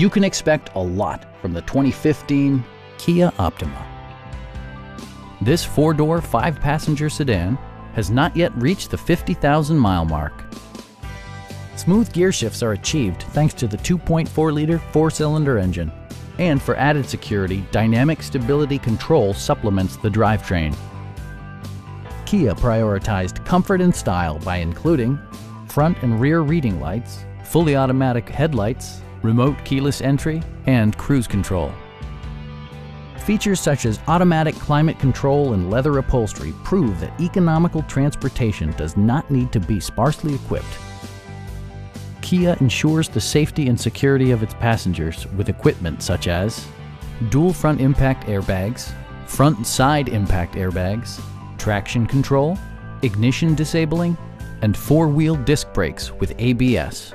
you can expect a lot from the 2015 Kia Optima. This four-door, five-passenger sedan has not yet reached the 50,000 mile mark. Smooth gear shifts are achieved thanks to the 2.4-liter four-cylinder engine. And for added security, Dynamic Stability Control supplements the drivetrain. Kia prioritized comfort and style by including front and rear reading lights, fully automatic headlights, remote keyless entry, and cruise control. Features such as automatic climate control and leather upholstery prove that economical transportation does not need to be sparsely equipped. Kia ensures the safety and security of its passengers with equipment such as dual front impact airbags, front and side impact airbags, traction control, ignition disabling, and four-wheel disc brakes with ABS.